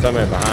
专门把。